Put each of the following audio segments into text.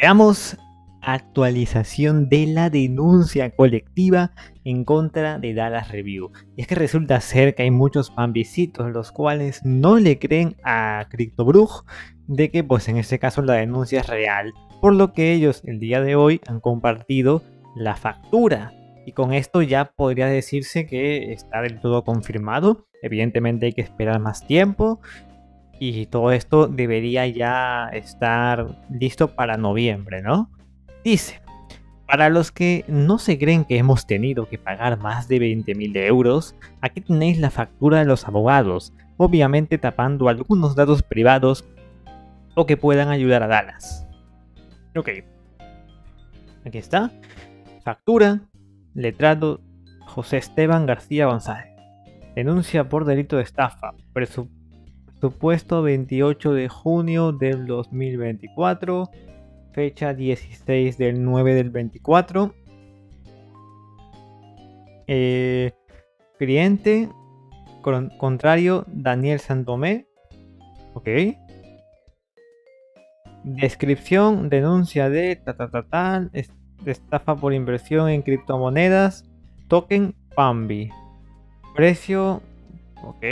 Veamos actualización de la denuncia colectiva en contra de Dallas Review. Y es que resulta ser que hay muchos pambicitos los cuales no le creen a CryptoBrug de que pues en este caso la denuncia es real, por lo que ellos el día de hoy han compartido la factura. Y con esto ya podría decirse que está del todo confirmado. Evidentemente hay que esperar más tiempo. Y todo esto debería ya estar listo para noviembre, ¿no? Dice, para los que no se creen que hemos tenido que pagar más de 20.000 euros, aquí tenéis la factura de los abogados, obviamente tapando algunos datos privados o que puedan ayudar a Dallas. Ok. Aquí está. Factura, letrado José Esteban García González. Denuncia por delito de estafa. Presupuesto 28 de junio del 2024 fecha 16 del 9 del 24. Eh, cliente contrario Daniel Santomé. Ok. Descripción, denuncia de ta, ta, ta, ta, estafa por inversión en criptomonedas. Token Pambi. Precio. Ok.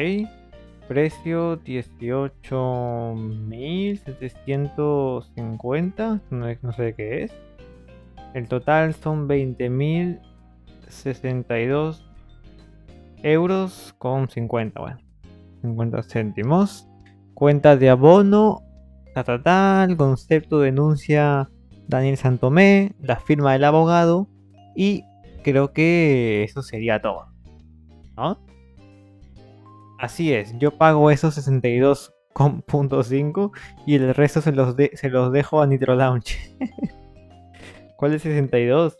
Precio 18.750, no, sé qué es. El total son 20.062 euros con 50, bueno, 50 céntimos. Cuenta de abono, tal, concepto denuncia Daniel Santomé, la firma del abogado y creo que eso sería todo. ¿No? Así es, yo pago esos 62.5 y el resto se los, se los dejo a Nitro Launch. ¿Cuál es 62?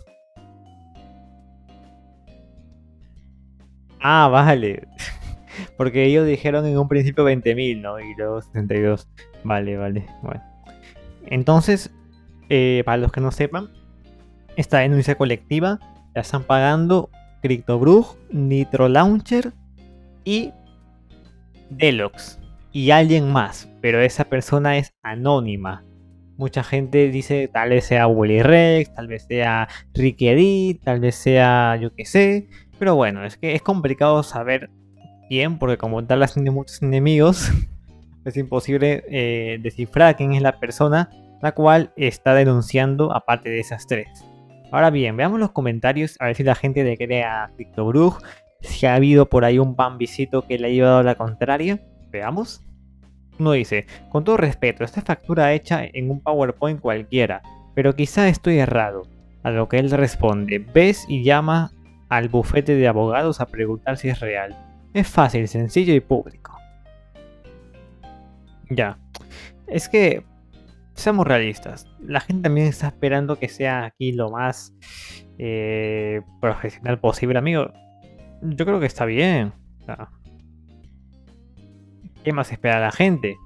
Ah, vale. Porque ellos dijeron en un principio 20.000, ¿no? Y luego 62. Vale, vale. Bueno. Entonces, eh, para los que no sepan, esta denuncia colectiva la están pagando CryptoBrug, Nitro Launcher y Deluxe y alguien más, pero esa persona es anónima. Mucha gente dice tal vez sea Willy Rex, tal vez sea Ricky Edit, tal vez sea yo que sé. Pero bueno, es que es complicado saber bien porque como Dallas tiene muchos enemigos, es imposible eh, descifrar quién es la persona la cual está denunciando aparte de esas tres. Ahora bien, veamos los comentarios a ver si la gente le cree a CryptoBrug si ha habido por ahí un bambicito que le ha llevado a la contraria. Veamos. Uno dice, con todo respeto, esta factura hecha en un PowerPoint cualquiera, pero quizá estoy errado. A lo que él responde, ves y llama al bufete de abogados a preguntar si es real. Es fácil, sencillo y público. Ya. Es que, seamos realistas, la gente también está esperando que sea aquí lo más eh, profesional posible, amigo. Yo creo que está bien. ¿Qué más espera la gente?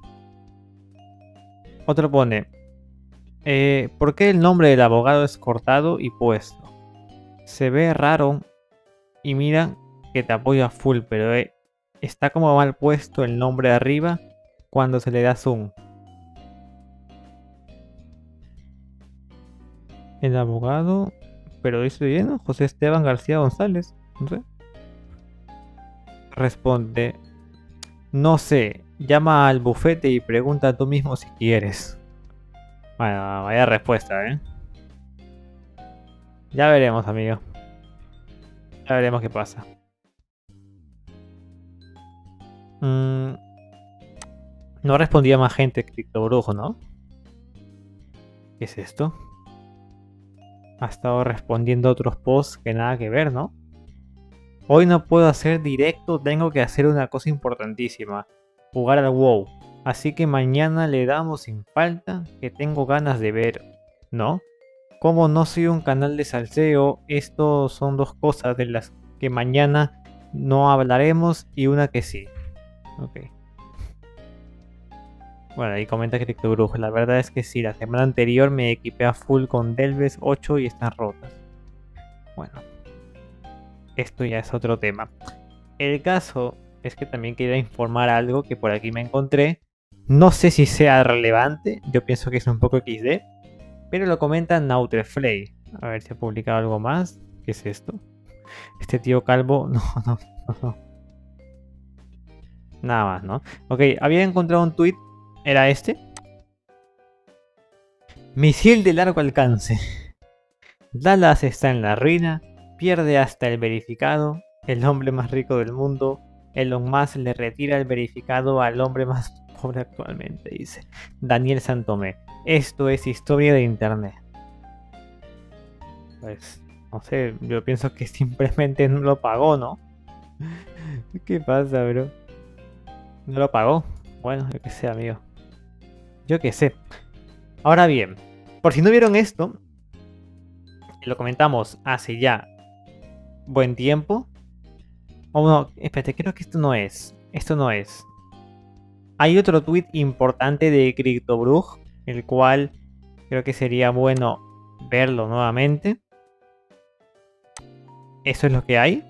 Otro pone, eh, ¿por qué el nombre del abogado es cortado y puesto? Se ve raro y mira que te apoya full, pero eh, está como mal puesto el nombre arriba cuando se le da zoom. El abogado, pero dice bien, José Esteban García González, no sé responde, no sé, llama al bufete y pregunta tú mismo si quieres. Bueno, vaya respuesta, ¿eh? Ya veremos, amigo. Ya veremos qué pasa. Mm, no respondía más gente Brujo, ¿no? ¿Qué es esto? Ha estado respondiendo otros posts que nada que ver, ¿no? Hoy no puedo hacer directo, tengo que hacer una cosa importantísima, jugar al WoW. Así que mañana le damos sin falta que tengo ganas de ver, ¿no? Como no soy un canal de salseo, estos son dos cosas de las que mañana no hablaremos y una que sí. Ok. Bueno, ahí comenta Brujo. La verdad es que sí, la semana anterior me equipé a full con Delves 8 y están rotas. Bueno, esto ya es otro tema. El caso es que también quería informar algo que por aquí me encontré. No sé si sea relevante, yo pienso que es un poco XD, Pero lo comenta Nautreflay. A ver si ha publicado algo más. ¿Qué es esto? Este tío calvo. No, no. Nada más, ¿no? Ok, había encontrado un tweet. ¿Era este? Misil de largo alcance. Dallas está en la ruina. Pierde hasta el verificado. El hombre más rico del mundo. Elon Musk le retira el verificado al hombre más pobre actualmente, dice Daniel Santomé. Esto es historia de internet. Pues, no sé, yo pienso que simplemente no lo pagó, ¿no? ¿Qué pasa, bro? No lo pagó. Bueno, yo que sé, amigo. Yo que sé. Ahora bien, por si no vieron esto, lo comentamos hace ya buen tiempo. Oh, no, espérate, creo que esto no es. Esto no es. Hay otro tweet importante de CryptoBrug, el cual creo que sería bueno verlo nuevamente. Eso es lo que hay.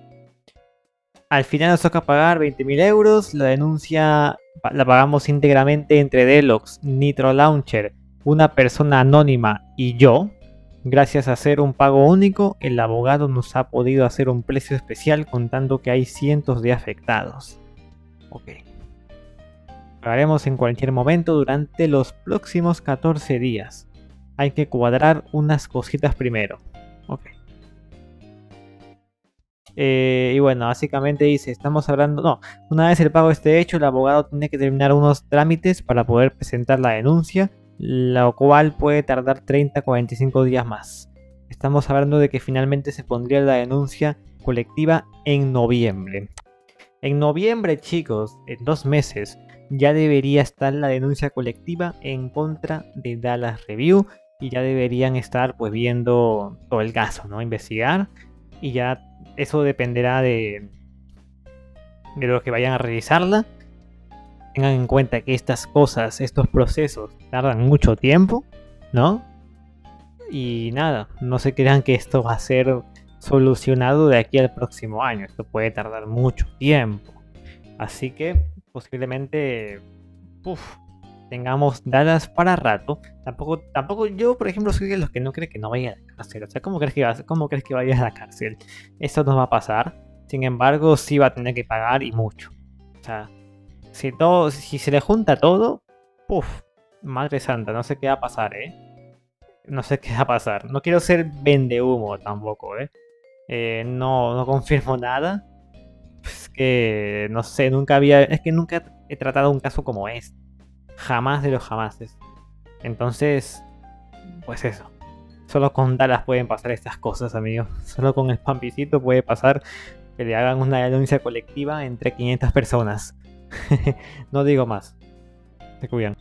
Al final nos toca pagar 20.000 euros. La denuncia la pagamos íntegramente entre Deluxe, Nitro Launcher, una persona anónima y yo. Gracias a hacer un pago único, el abogado nos ha podido hacer un precio especial contando que hay cientos de afectados. Ok. Pagaremos en cualquier momento durante los próximos 14 días. Hay que cuadrar unas cositas primero. Ok. Eh, y bueno, básicamente dice, estamos hablando, no, una vez el pago esté hecho, el abogado tiene que terminar unos trámites para poder presentar la denuncia, lo cual puede tardar 30 45 días más. Estamos hablando de que finalmente se pondría la denuncia colectiva en noviembre. En noviembre, chicos, en dos meses, ya debería estar la denuncia colectiva en contra de Dallas Review y ya deberían estar pues viendo todo el caso, ¿no? Investigar y ya eso dependerá de, de los que vayan a realizarla. Tengan en cuenta que estas cosas, estos procesos tardan mucho tiempo, ¿no? Y nada, no se crean que esto va a ser solucionado de aquí al próximo año. Esto puede tardar mucho tiempo. Así que posiblemente tengamos dadas para rato. Tampoco, tampoco yo, por ejemplo, soy de los que no cree que no vaya a la cárcel. O sea, ¿cómo crees que, va, vaya a la cárcel? Eso no va a pasar. Sin embargo, sí va a tener que pagar y mucho. O sea, si, todo, si se le junta todo, puff, madre santa, no sé qué va a pasar, ¿eh? No sé qué va a pasar. No quiero ser vende humo tampoco, ¿eh? eh no, no confirmo nada. Es que, no sé, nunca había... Es que nunca he tratado un caso como este jamás de los jamases. Entonces, pues eso. Solo con Dallas pueden pasar estas cosas, amigos. Solo con el Pampicito puede pasar que le hagan una denuncia colectiva entre 500 personas. no digo más. Se cuidan.